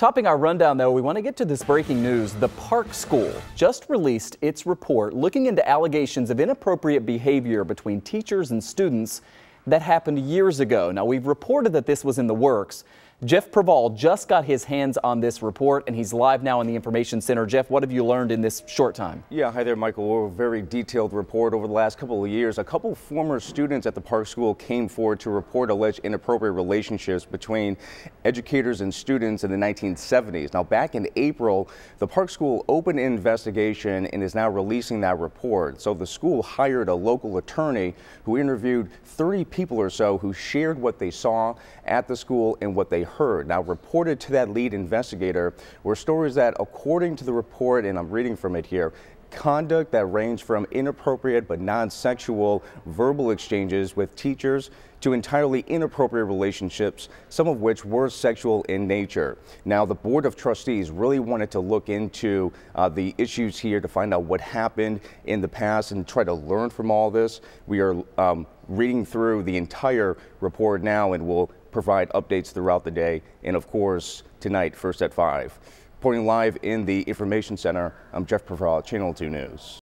Topping our rundown, though, we want to get to this breaking news. The Park School just released its report looking into allegations of inappropriate behavior between teachers and students that happened years ago. Now, we've reported that this was in the works. Jeff Preval just got his hands on this report and he's live now in the Information Center. Jeff, what have you learned in this short time? Yeah, hi there, Michael. A very detailed report over the last couple of years. A couple former students at the Park School came forward to report alleged inappropriate relationships between educators and students in the 1970s. Now, back in April, the Park School opened an investigation and is now releasing that report. So the school hired a local attorney who interviewed 30 people or so who shared what they saw at the school and what they heard. Now, reported to that lead investigator were stories that, according to the report, and I'm reading from it here, conduct that ranged from inappropriate but non-sexual verbal exchanges with teachers to entirely inappropriate relationships, some of which were sexual in nature. Now, the Board of Trustees really wanted to look into uh, the issues here to find out what happened in the past and try to learn from all this. We are um, reading through the entire report now and will provide updates throughout the day and, of course, tonight, first at 5. Reporting live in the Information Center, I'm Jeff Preval, Channel 2 News.